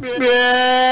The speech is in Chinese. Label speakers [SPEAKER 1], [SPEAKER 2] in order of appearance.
[SPEAKER 1] @别